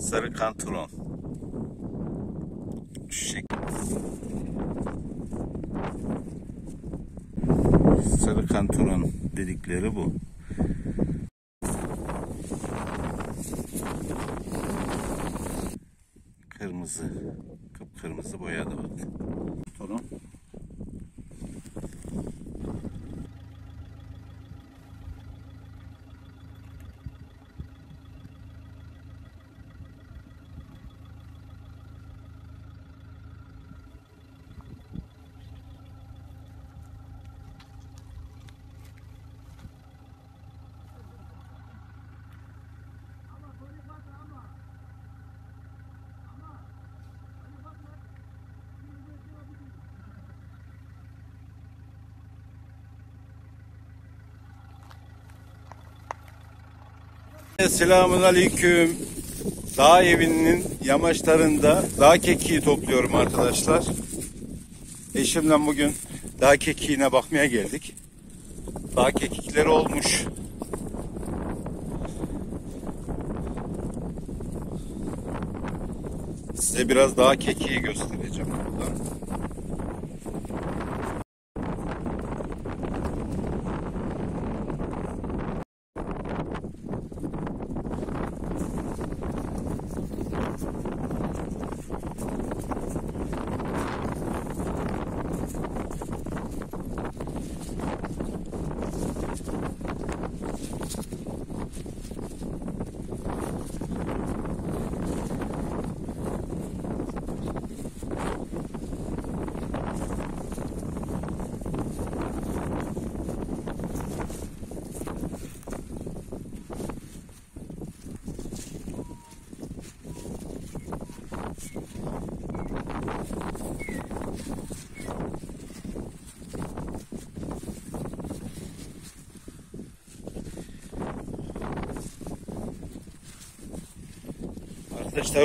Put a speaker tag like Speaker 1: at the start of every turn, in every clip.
Speaker 1: Sarı kantaron. Şu şekilde. Sarı kantaron dedikleri bu. Kırmızı. Kıpkırmızı boyadı bak. Torun. Selamun Aleyküm. Dağ evinin yamaçlarında dağ kekiği topluyorum arkadaşlar. Eşimle bugün dağ kekiğine bakmaya geldik. Dağ kekikleri olmuş. Size biraz dağ kekiği göstereceğim buradan.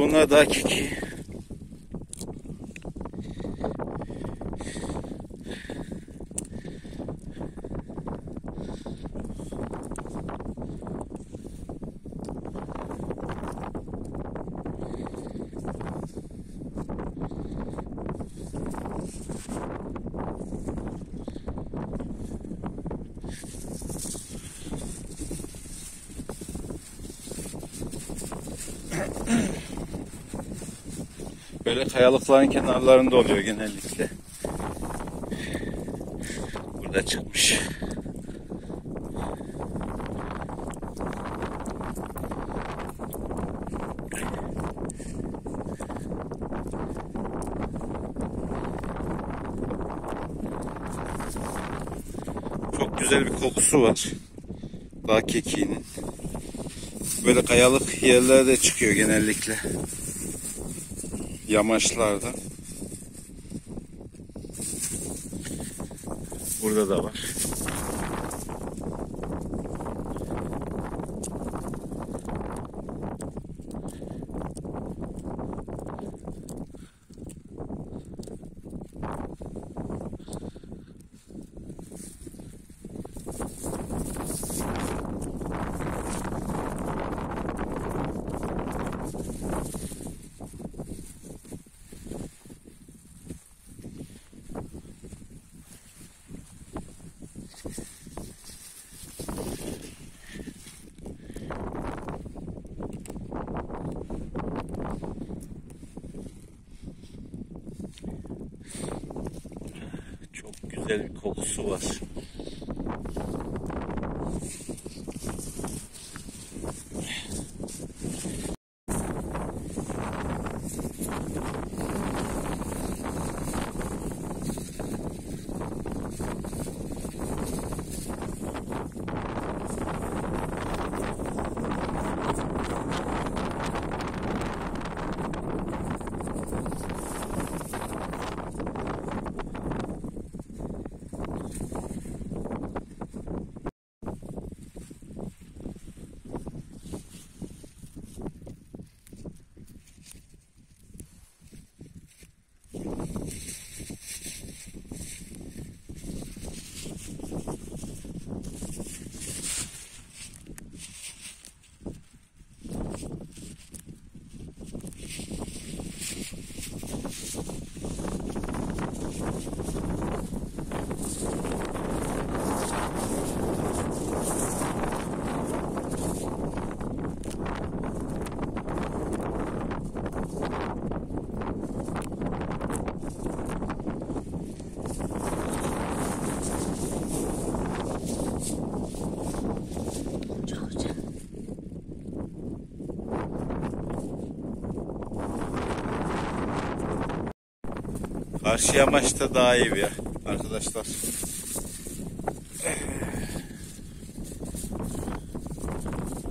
Speaker 1: Bunlar daha keki. Böyle kayalıkların kenarlarında oluyor genellikle. Burada çıkmış. Çok güzel bir kokusu var. Dağ kekiğinin. Böyle kayalık yerlerde çıkıyor genellikle yamaçlarda. Burada da var. Çok güzel bir kokusu var. Karşı yamaçta daha iyi bir arkadaşlar.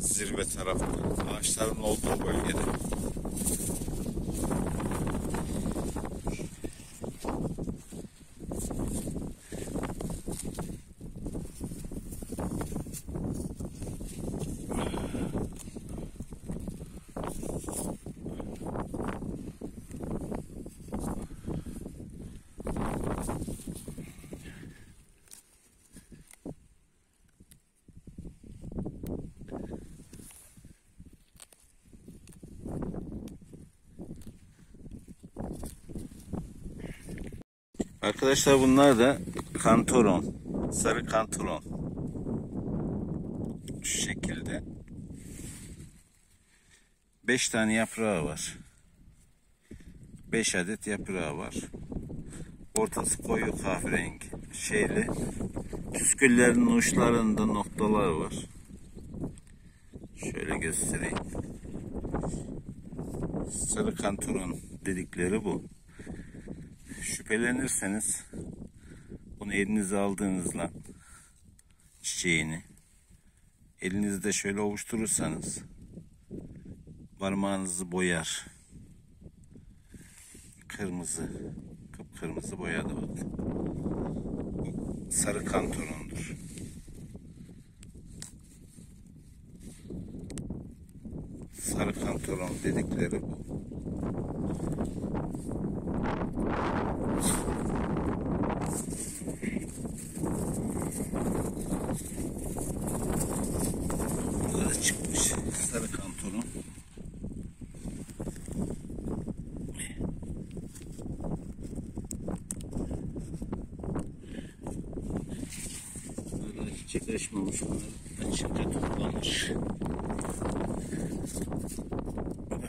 Speaker 1: Zirve tarafı. Ağaçların olduğu bölgede. Arkadaşlar bunlar da kantoron. Sarı kantoron. Şu şekilde. 5 tane yaprağı var. 5 adet yaprağı var. Ortası koyu kahverengi. Şeyli. Püsküllerin uçlarında noktalar var. Şöyle göstereyim. Sarı kantoron dedikleri bu şüphelenirseniz bunu elinize aldığınızla çiçeğini elinizde şöyle ovuşturursanız parmağınızı boyar. Kırmızı, kıpkırmızı boyadı bak. Bu sarı kantorondur. Sarı kantoron dedikleri bu. Burada da çıkmış sarı çiçek açmamış bunlar açınca toplanır. Bu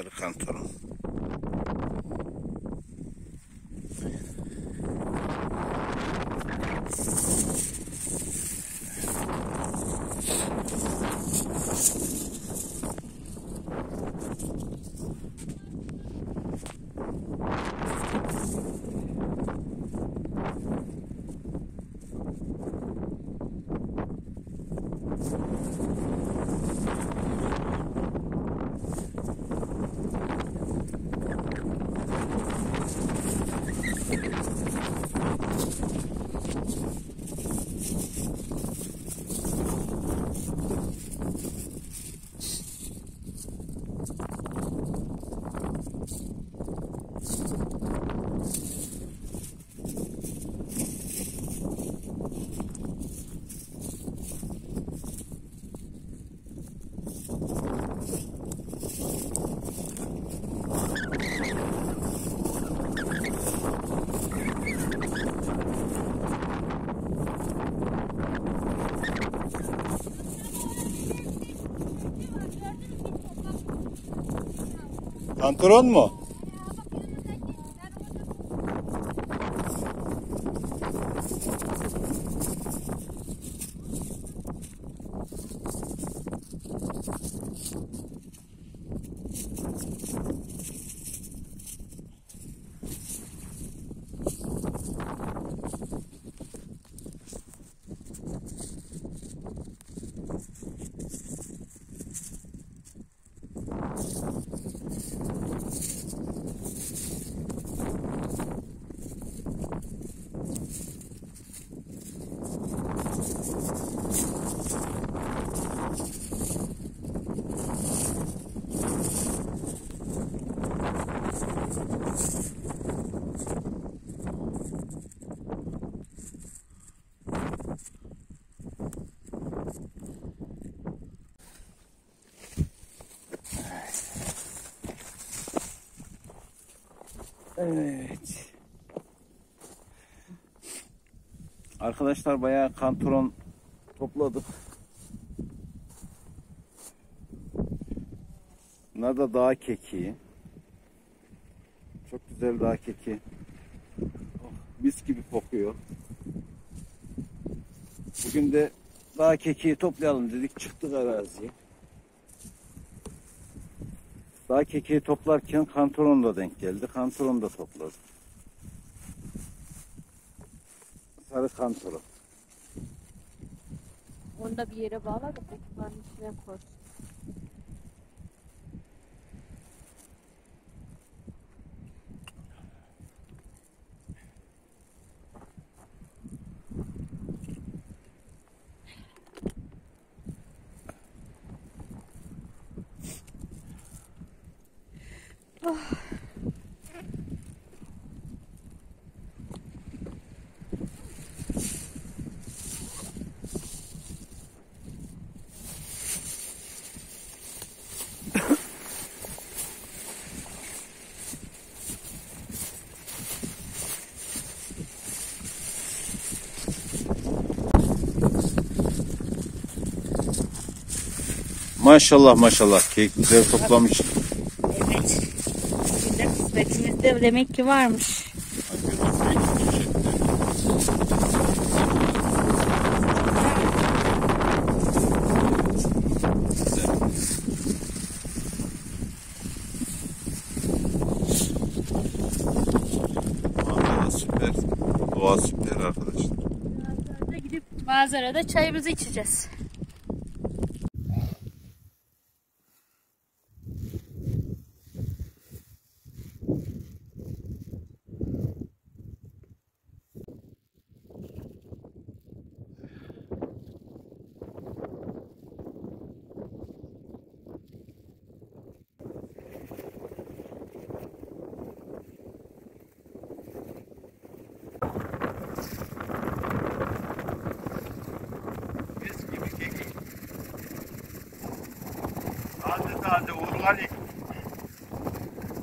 Speaker 1: da Kantoron mu? Evet. Arkadaşlar bayağı kantoron topladık. Bunlar da dağ kekiği. Çok güzel dağ kekiği. Oh, mis gibi kokuyor. Bugün de dağ kekiği toplayalım dedik. Çıktık araziye. Daha kekiği toplarken kantaron da denk geldi. Kantaron da topladı. Sarı kantaron.
Speaker 2: Onu da bir yere bağla da kutuların içine koy.
Speaker 1: Maşallah maşallah kekikleri toplamış.
Speaker 2: Evet. Bizim kısmetimizde demek ki varmış.
Speaker 1: Süper. Doğa süper arkadaşlar.
Speaker 2: Birazdan da gidip manzarada çayımızı içeceğiz.
Speaker 3: Bence odun Ali.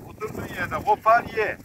Speaker 3: Odun dünyada kopar ye.